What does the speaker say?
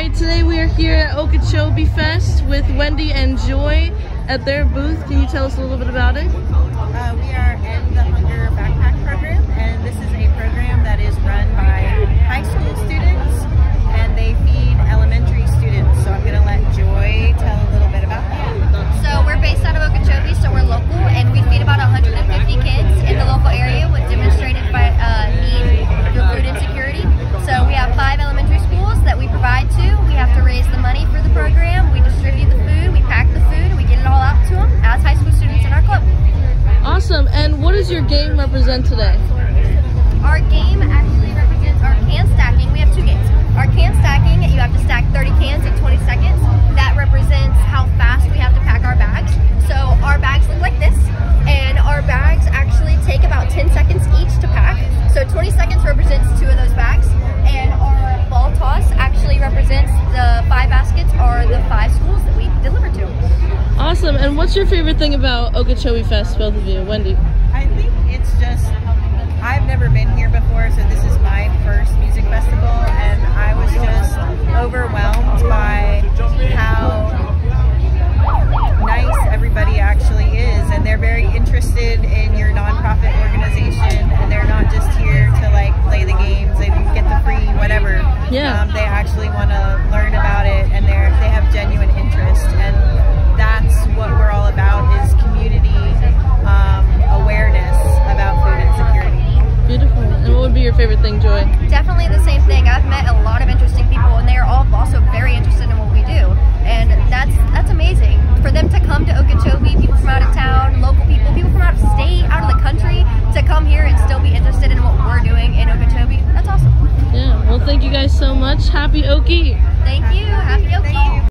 right, today we are here at Okeechobee Fest with Wendy and Joy at their booth. Can you tell us a little bit about it? Does your game represent today? Our game actually represents our can stacking. We have two games. Our can stacking, you have to stack 30 cans in 20 seconds. That represents how fast we have to pack our bags. So our bags look like this, and our bags actually take about 10 seconds each to pack. So 20 seconds represents two of those bags, and our ball toss actually represents the five baskets or the five Awesome. And what's your favorite thing about Okeechobee Fest, both of you? Wendy? I think it's just, I've never been here before, so this is my first music be your favorite thing, Joy? Definitely the same thing. I've met a lot of interesting people, and they are all also very interested in what we do, and that's that's amazing. For them to come to Okeechobee, people from out of town, local people, people from out of state, out of the country, to come here and still be interested in what we're doing in Okeechobee, that's awesome. Yeah. Well, thank you guys so much. Happy Okie. Thank you. Happy